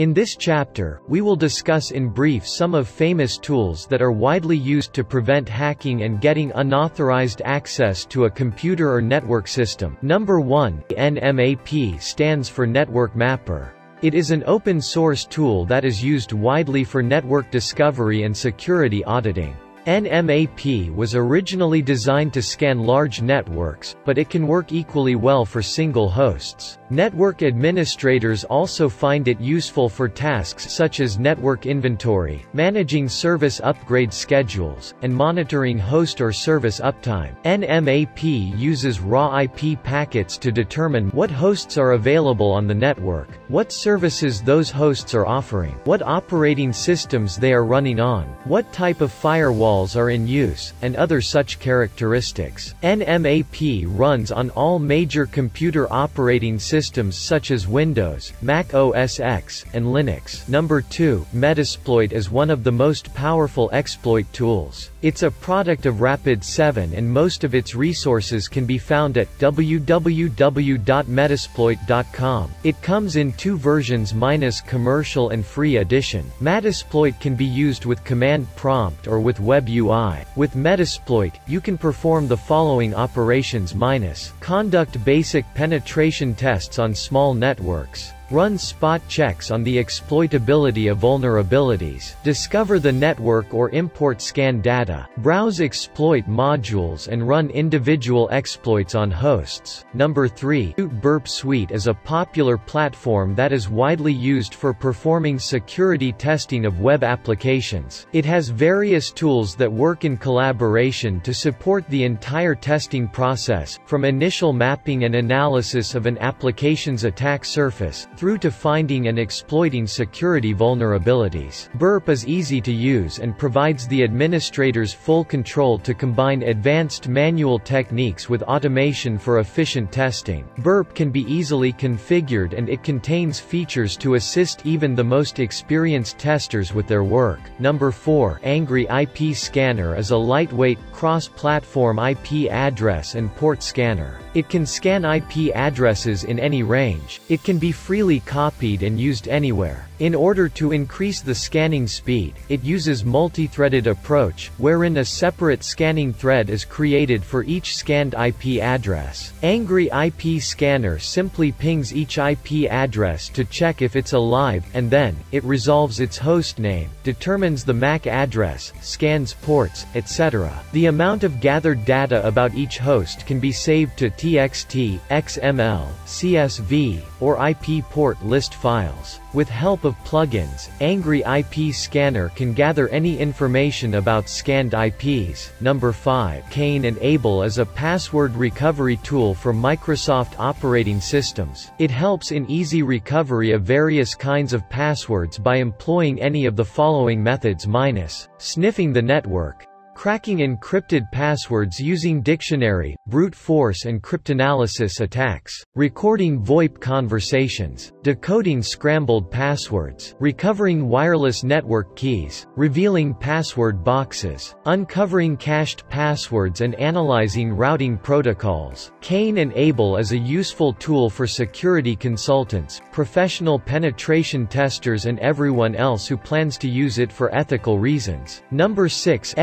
In this chapter, we will discuss in brief some of famous tools that are widely used to prevent hacking and getting unauthorized access to a computer or network system. Number 1, NMAP stands for Network Mapper. It is an open-source tool that is used widely for network discovery and security auditing. NMAP was originally designed to scan large networks, but it can work equally well for single hosts. Network administrators also find it useful for tasks such as network inventory, managing service upgrade schedules, and monitoring host or service uptime. NMAP uses raw IP packets to determine what hosts are available on the network, what services those hosts are offering, what operating systems they are running on, what type of firewalls are in use, and other such characteristics. NMAP runs on all major computer operating systems systems such as Windows, Mac OS X, and Linux. Number 2, Metasploit is one of the most powerful exploit tools. It's a product of Rapid7 and most of its resources can be found at www.metasploit.com. It comes in two versions minus commercial and free edition. Metasploit can be used with command prompt or with web UI. With Metasploit, you can perform the following operations minus conduct basic penetration tests tests on small networks. Run spot checks on the exploitability of vulnerabilities. Discover the network or import scan data. Browse exploit modules and run individual exploits on hosts. Number 3. Burp Suite is a popular platform that is widely used for performing security testing of web applications. It has various tools that work in collaboration to support the entire testing process, from initial mapping and analysis of an application's attack surface, through to finding and exploiting security vulnerabilities. Burp is easy to use and provides the administrators full control to combine advanced manual techniques with automation for efficient testing. Burp can be easily configured and it contains features to assist even the most experienced testers with their work. Number 4. Angry IP Scanner is a lightweight, cross-platform IP address and port scanner. It can scan IP addresses in any range. It can be freely copied and used anywhere. In order to increase the scanning speed, it uses multi-threaded approach, wherein a separate scanning thread is created for each scanned IP address. Angry IP Scanner simply pings each IP address to check if it's alive, and then, it resolves its host name, determines the MAC address, scans ports, etc. The amount of gathered data about each host can be saved to TXT, XML, CSV, or IP port list files. With help of plugins, Angry IP Scanner can gather any information about scanned IPs. Number 5. Cain and Abel is a password recovery tool for Microsoft operating systems. It helps in easy recovery of various kinds of passwords by employing any of the following methods minus sniffing the network, Cracking encrypted passwords using dictionary, brute force and cryptanalysis attacks. Recording VoIP conversations. Decoding scrambled passwords. Recovering wireless network keys. Revealing password boxes. Uncovering cached passwords and analyzing routing protocols. Cain and Abel is a useful tool for security consultants, professional penetration testers and everyone else who plans to use it for ethical reasons. Number 6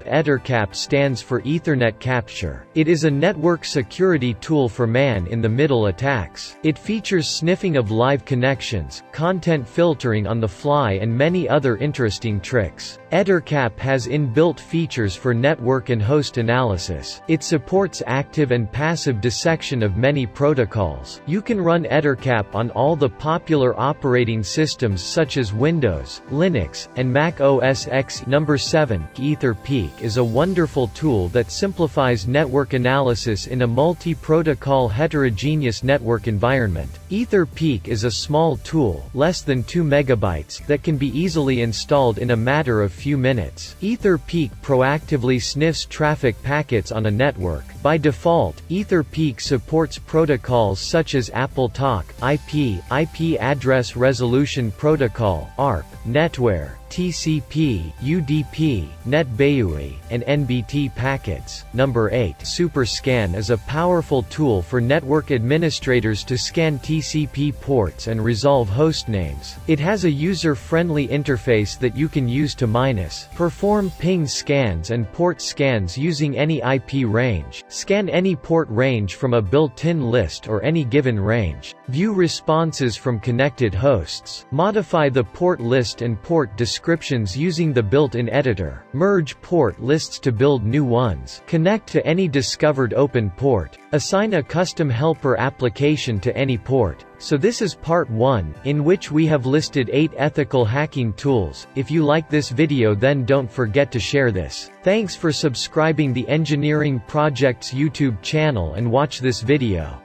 Ettercap Ettercap stands for Ethernet Capture. It is a network security tool for man-in-the-middle attacks. It features sniffing of live connections, content filtering on the fly and many other interesting tricks. Ettercap has inbuilt features for network and host analysis. It supports active and passive dissection of many protocols. You can run Ettercap on all the popular operating systems such as Windows, Linux, and Mac OS X. Number 7, EtherPeek is a wonderful tool that simplifies network analysis in a multi-protocol heterogeneous network environment. EtherPeek is a small tool, less than 2 megabytes, that can be easily installed in a matter of few minutes. EtherPeek proactively sniffs traffic packets on a network. By default, EtherPeek supports protocols such as AppleTalk, IP, IP Address Resolution Protocol, ARP, NetWare, TCP, UDP, NetBEUI, and NBT packets. Number 8. SuperScan is a powerful tool for network administrators to scan TCP ports and resolve hostnames. It has a user-friendly interface that you can use to minus, perform ping scans and port scans using any IP range, scan any port range from a built-in list or any given range, view responses from connected hosts, modify the port list and port descriptions using the built-in editor, merge port lists to build new ones, connect to any discovered open port, assign a custom helper application to any port. So this is part 1, in which we have listed 8 ethical hacking tools. If you like this video then don't forget to share this. Thanks for subscribing the Engineering Projects YouTube channel and watch this video.